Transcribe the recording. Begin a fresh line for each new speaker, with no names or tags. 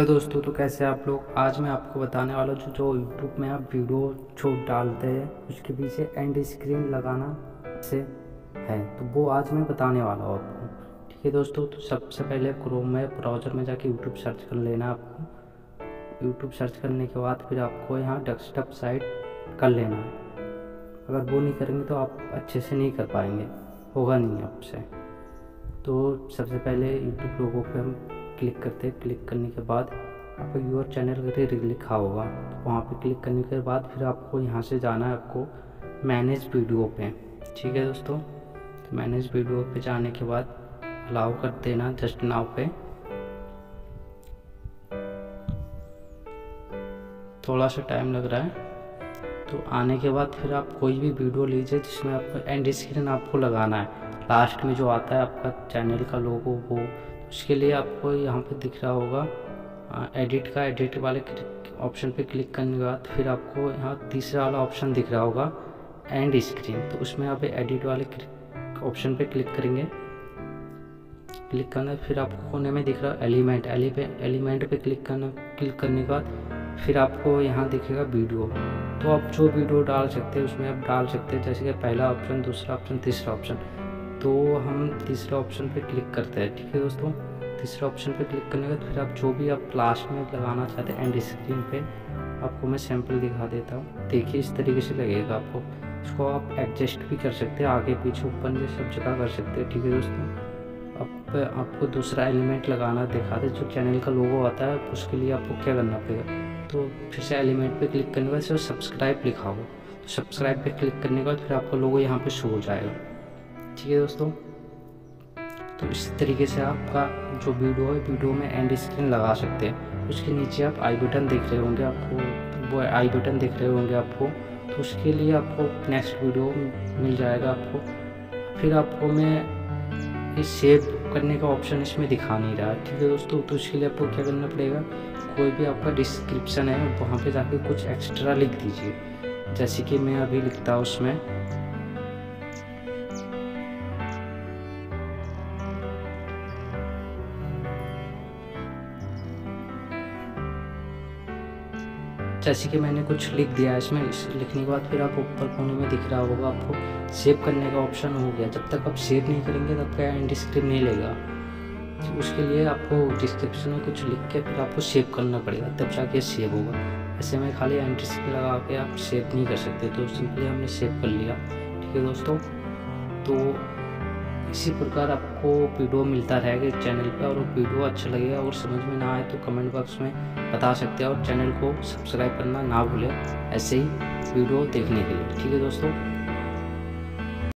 Hello दोस्तों तो कैसे आप लोग? आज मैं आपको बताने वाला हूँ जो यूट्यूब में आप वीडियो जो डालते हैं, उसके पीछे एंड स्क्रीन लगाना से है। तो वो आज मैं बताने वाला हूँ आपको। ठीक है दोस्तों तो सबसे पहले क्रोम में ब्राउज़र में जाके यूट्यूब सर्च कर लेना आपको। यूट्यूब सर्च करने के बाद फिर आपको यहाँ डेस्कटॉप साइट कर लेना अगर वो नहीं करेंगे तो आप अच्छे से नहीं कर पाएँगे। होगा नहीं आपसे। तो सबसे पहले यूट्यूब लोगों पर हम क्लिक करते हैं। क्लिक करने के बाद आपको यूर चैनल करके लिखा होगा। तो वहाँ पे क्लिक करने के बाद फिर आपको यहाँ से जाना है आपको मैनेज वीडियो पे। ठीक है दोस्तों? तो मैनेज वीडियो पे जाने के बाद अलाउ कर देना जस्ट नाव पे। थोड़ा सा टाइम लग रहा है। तो आने के बाद फिर आप कोई भी वीडियो लीजिए जिसमें आपको एंड स्क्रीन आपको लगाना है। लास्ट में जो आता है आपका चैनल का लोगो वो उसके लिए आपको यहाँ पे दिख रहा होगा एडिट का एडिट वाले ऑप्शन पे क्लिक करने के बाद फिर आपको यहाँ तीसरा वाला ऑप्शन दिख रहा होगा एंड स्क्रीन तो उसमें आप एडिट वाले ऑप्शन पे क्लिक करेंगे। क्लिक करना फिर आपको कोने में दिख रहा है एलिमेंट एलिमेंट पे क्लिक करना क्लिक करने के बाद फिर आपको यहाँ दिखेगा वीडियो तो आप जो वीडियो डाल सकते हैं, उसमें आप डाल सकते हैं, जैसे कि पहला ऑप्शन दूसरा ऑप्शन तीसरा ऑप्शन तो हम तीसरे ऑप्शन पे क्लिक करते हैं, ठीक है दोस्तों? तीसरे ऑप्शन पे क्लिक करने के बाद फिर आप जो भी आप लास्ट में लगाना चाहते हैं एंड स्क्रीन पे, आपको मैं सैंपल दिखा देता हूँ। देखिए, इस तरीके से लगेगा आपको। इसको आप एडजस्ट भी कर सकते हैं, आगे, पीछे, ऊपर नीचे सब जगह कर सकते हैं, ठीक है दोस्तों? अब आपको दूसरा एलिमेंट लगाना दिखा दे, जो चैनल का लोगो आता है, उसके लिए आपको क्या करना पड़ेगा? तो फिर से एलिमेंट पे क्लिक करने के बाद सब्सक्राइब लिखा होगा सब्सक्राइब पे क्लिक करने के बाद फिर आपका लोगो यहाँ पे शो हो जाएगा। ठीक है दोस्तों। तो इस तरीके से आपका जो वीडियो है, वीडियो में एंड स्क्रीन लगा सकते हैं। उसके नीचे आप आई बटन देख रहे होंगे आपको, वो आई बटन देख रहे होंगे आपको। तो उसके लिए आपको नेक्स्ट वीडियो मिल जाएगा आपको। फिर आपको मैं इस सेव करने का ऑप्शन इसमें दिखा नहीं रहा। ठीक है दोस्तों तो उसके लिए आपको क्या करना पड़ेगा? कोई भी आपका डिस्क्रिप्शन है, वहाँ पे जाके कुछ एक्स्ट्रा लिख दीजिए। जैसे कि मैं अभी लिखता हूँ उसमें। जैसे कि मैंने कुछ लिख दिया है इसमें, इस लिखने के बाद फिर आप ऊपर कोने में दिख रहा होगा, आपको सेव करने का ऑप्शन हो गया। जब तक आप सेव नहीं करेंगे, तब क्या एंड स्क्रिप्ट नहीं लेगा। तो उसके लिए आपको डिस्क्रिप्शन में कुछ लिख के फिर आपको सेव करना पड़ेगा, तब जाके सेव होगा। ऐसे में खाली एंड स्क्रिप्ट लगा के आप सेव नहीं कर सकते तो सिंपली हमने सेव कर लिया। ठीक है दोस्तों? तो इसी प्रकार आपको वीडियो मिलता रहेगा चैनल पर और वीडियो अच्छा लगेगा और समझ में ना आए तो कमेंट बॉक्स में बता सकते हैं और चैनल को सब्सक्राइब करना ना भूलें ऐसे ही वीडियो देखने के लिए। ठीक है दोस्तों?